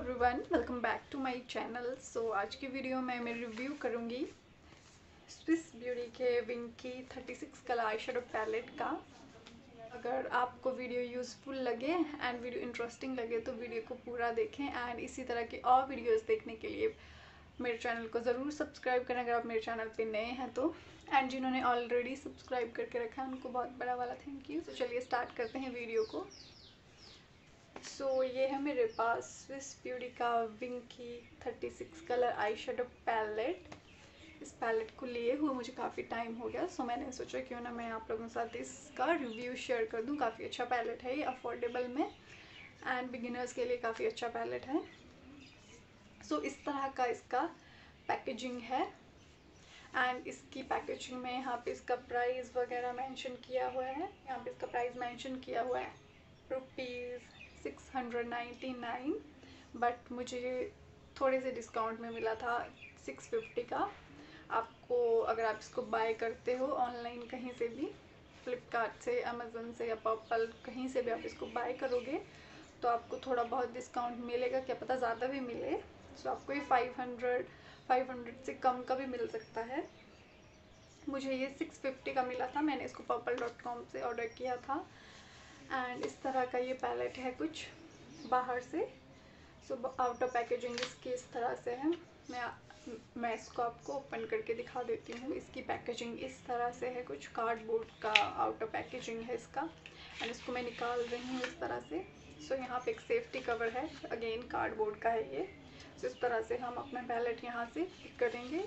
Everyone welcome back to my channel so आज की video में मैं रिव्यू करूँगी स्विस ब्यूटी के Winky 36 colour eye shadow palette का। अगर आपको वीडियो यूज़फुल लगे एंड वीडियो इंटरेस्टिंग लगे तो वीडियो को पूरा देखें एंड इसी तरह की और वीडियोस देखने के लिए मेरे चैनल को ज़रूर सब्सक्राइब करें अगर आप मेरे चैनल पे नए हैं तो। एंड जिन्होंने ऑलरेडी सब्सक्राइब करके रखा है, उनको बहुत बड़ा वाला थैंक यू तो चलिए स्टार्ट करते हैं वीडियो को। सो so, ये है मेरे पास स्विस ब्यूटी का winky 36 colour eye shadow palette इस पैलेट को लिए हुए मुझे काफ़ी टाइम हो गया सो so, मैंने सोचा क्यों ना मैं आप लोगों के साथ इसका रिव्यू शेयर कर दूँ। काफ़ी अच्छा पैलेट है ये अफोर्डेबल में एंड बिगिनर्स के लिए काफ़ी अच्छा पैलेट है। सो so, इस तरह का इसका पैकेजिंग है एंड इसकी पैकेजिंग में यहाँ पे इसका प्राइस वगैरह मेंशन किया हुआ है। यहाँ पे इसका प्राइस मेंशन किया हुआ है rupees six hundred ninety nine but मुझे थोड़े से डिस्काउंट में मिला था सिक्स फिफ्टी का। आपको अगर आप इसको बाय करते हो ऑनलाइन कहीं से भी फ्लिपकार्ट से अमेज़ोन से या पर्पल कहीं से भी आप इसको बाय करोगे तो आपको थोड़ा बहुत डिस्काउंट मिलेगा। क्या पता ज़्यादा भी मिले। सो so, आपको ये फाइव हंड्रेड फाइव हंड्रेड से कम का भी मिल सकता है। मुझे ये सिक्स फिफ्टी का मिला था। मैंने इसको पर्पल डॉट कॉम से ऑर्डर किया था। एंड इस तरह का ये पैलेट है कुछ बाहर से। सो आउटर पैकेजिंग इसकी इस तरह से है। मैं मैं इसको आपको ओपन करके दिखा देती हूँ। इसकी पैकेजिंग इस तरह से है। कुछ कार्डबोर्ड का आउटर पैकेजिंग है इसका। एंड इसको मैं निकाल रही हूँ इस तरह से। सो so, यहाँ पे एक सेफ्टी कवर है। अगेन कार्डबोर्ड का है ये। सो so, इस तरह से हम अपना पैलेट यहाँ से पिक करेंगे।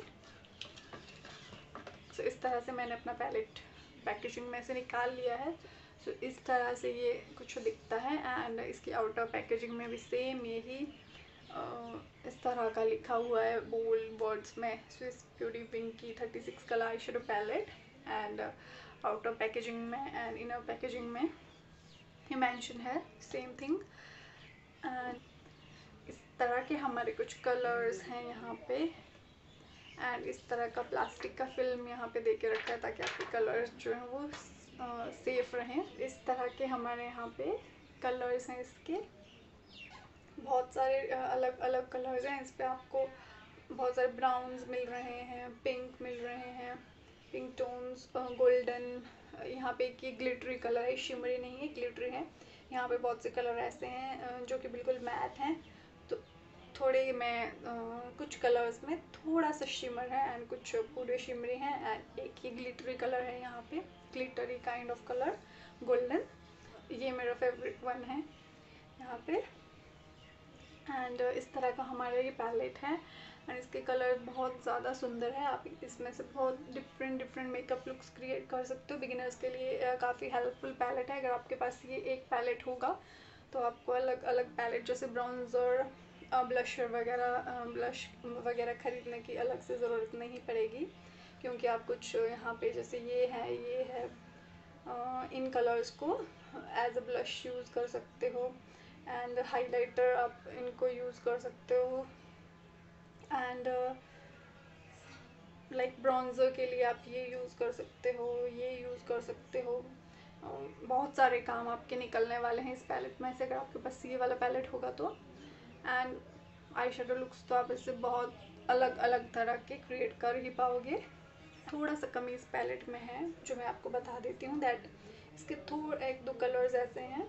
सो so, इस तरह से मैंने अपना पैलेट पैकेजिंग में से निकाल लिया है। सो so, इस तरह से ये कुछ दिखता है एंड इसकी आउटर पैकेजिंग में भी सेम यही इस तरह का लिखा हुआ है बोल्ड वर्ड्स में. स्विस ब्यूटी पिंक की thirty six colour eyeshadow palette and outer packaging में एंड इनर पैकेजिंग में ये मेंशन है सेम थिंग एंड इस तरह के हमारे कुछ कलर्स हैं यहाँ पे. एंड इस तरह का प्लास्टिक का फ़िल्म यहाँ पे दे के रखा है ताकि आपके कलर्स जो हैं वो सेफ़ रहें। इस तरह के हमारे यहाँ पे कलर्स हैं इसके। बहुत सारे अलग अलग कलर्स हैं। इस पर आपको बहुत सारे ब्राउन्स मिल रहे हैं पिंक मिल रहे हैं पिंक टोन्स गोल्डन यहाँ पे एक ग्लिटरी कलर है शिमरी नहीं है ग्लिटरी है। यहाँ पे बहुत से कलर ऐसे हैं जो कि बिल्कुल मैट हैं। थोड़े मैं आ, कुछ कलर्स में थोड़ा सा शिमर है एंड कुछ पूरे शिमरी हैं एंड एक ही ग्लिटरी कलर है यहाँ पे glittery kind of colour golden ये मेरा फेवरेट वन है यहाँ पे. एंड इस तरह का हमारा ये पैलेट है एंड इसके कलर बहुत ज़्यादा सुंदर है। आप इसमें से बहुत different different makeup looks create कर सकते हो। बिगिनर्स के लिए काफ़ी हेल्पफुल पैलेट है। अगर आपके पास ये एक पैलेट होगा तो आपको अलग अलग पैलेट जैसे ब्राउन्जर ब्लशर वगैरह ब्लश वगैरह ख़रीदने की अलग से ज़रूरत नहीं पड़ेगी, क्योंकि आप कुछ यहाँ पे जैसे ये है ये है इन कलर्स को एज अ ब्लश यूज़ कर सकते हो एंड हाइलाइटर आप इनको यूज़ कर सकते हो एंड लाइक ब्राउन्जर के लिए आप ये यूज़ कर सकते हो, ये यूज़ कर सकते हो बहुत सारे काम आपके निकलने वाले हैं इस पैलेट में से अगर आपके पास ये वाला पैलेट होगा तो। एंड आई शेडो लुक्स तो आप इससे बहुत अलग अलग तरह के क्रिएट कर ही पाओगे। थोड़ा सा कमी इस पैलेट में है, जो मैं आपको बता देती हूँ दैट इसके थोड़े, एक दो कलर्स ऐसे हैं।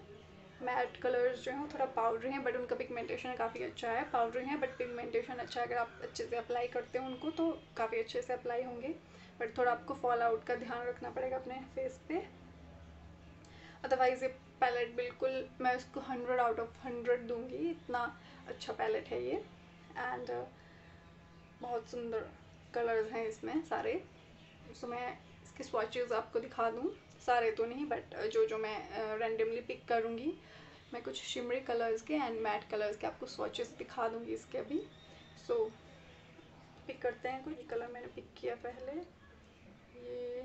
मैट कलर्स जो हैं थोड़ा पाउडरी हैं बट उनका पिगमेंटेशन काफ़ी अच्छा है। पाउडरी हैं बट पिगमेंटेशन अच्छा है। अगर आप अच्छे से अप्लाई करते हैं उनको तो काफ़ी अच्छे से अप्लाई होंगे। बट थोड़ा आपको फॉल आउट का ध्यान रखना पड़ेगा अपने फेस पे। अदरवाइज़ ये पैलेट बिल्कुल, मैं उसको हंड्रेड आउट ऑफ़ हंड्रेड दूँगी। इतना अच्छा पैलेट है ये। एंड बहुत सुंदर कलर्स हैं इसमें सारे। सो मैं इसके स्वॉचेस आपको दिखा दूँ। सारे तो नहीं बट जो जो मैं रेंडमली पिक करूँगी मैं कुछ शिमरी कलर्स के एंड मैट कलर्स के आपको स्वॉचेस दिखा दूँगी इसके अभी। सो so, पिक करते हैं कुछ। कलर मैंने पिक किया पहले। ये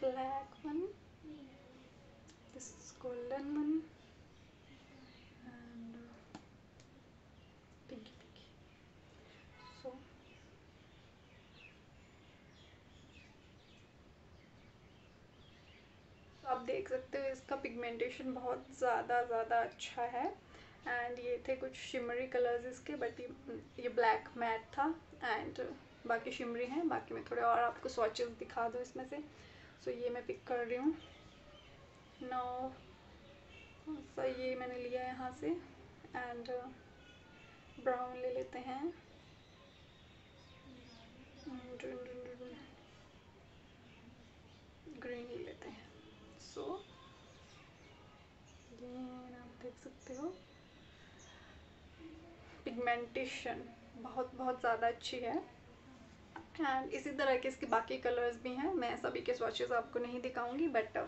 black one this golden one आप देख सकते हो इसका पिगमेंटेशन बहुत ज़्यादा ज़्यादा अच्छा है। एंड ये थे कुछ शिमरी कलर्स इसके बट ये ब्लैक मैट था। एंड बाकी शिमरी हैं बाकी मैं थोड़े और आपको स्वॉचेस दिखा दूँ इसमें से। सो so, ये मैं पिक कर रही हूँ। नौ सा ये मैंने लिया यहाँ से। एंड ब्राउन ले लेते हैं सो so, ये आप देख सकते हो पिगमेंटेशन बहुत बहुत ज़्यादा अच्छी है। एंड इसी तरह के इसके बाकी कलर्स भी हैं। मैं सभी के स्वॉचेस आपको नहीं दिखाऊँगी बट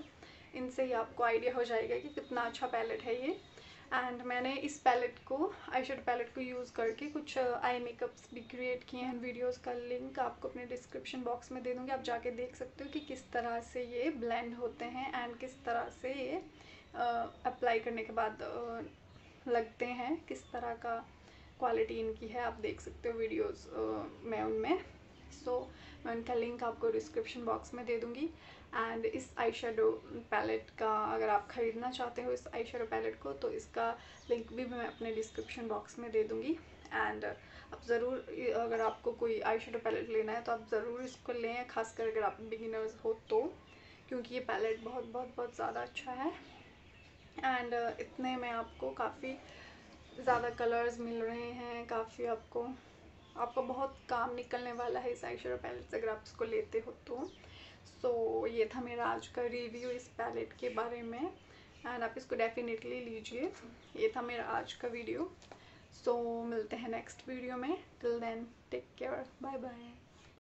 इनसे ही आपको आइडिया हो जाएगा कि कितना अच्छा पैलेट है ये। एंड मैंने इस पैलेट को आई शेड पैलेट को यूज़ करके कुछ आई मेकअप्स भी क्रिएट किए हैं। वीडियोस का लिंक आपको अपने डिस्क्रिप्शन बॉक्स में दे दूँगी। आप जाके देख सकते हो कि किस तरह से ये ब्लेंड होते हैं एंड किस तरह से ये अप्लाई करने के बाद लगते हैं, किस तरह का क्वालिटी इनकी है आप देख सकते हो वीडियोस में उनमें। सो so, मैं उनका लिंक आपको डिस्क्रिप्शन बॉक्स में दे दूँगी। एंड इस आई शेडो पैलेट का अगर आप ख़रीदना चाहते हो इस आई शेडो पैलेट को तो इसका लिंक भी मैं अपने डिस्क्रिप्शन बॉक्स में दे दूँगी। एंड आप ज़रूर अगर आपको कोई आई शेडो पैलेट लेना है तो आप ज़रूर इसको लें खासकर अगर आप बिगिनर्स हो तो क्योंकि ये पैलेट बहुत बहुत बहुत ज़्यादा अच्छा है। एंड इतने में आपको काफ़ी ज़्यादा कलर्स मिल रहे हैं काफ़ी आपको। आपको बहुत काम निकलने वाला है इस आई शेडो पैलेट से अगर आप इसको लेते हो तो। सो so, ये था मेरा आज का रिव्यू इस पैलेट के बारे में। एंड आप इसको डेफिनेटली लीजिए। ये था मेरा आज का वीडियो सो so, मिलते हैं नेक्स्ट वीडियो में। Till then take care bye bye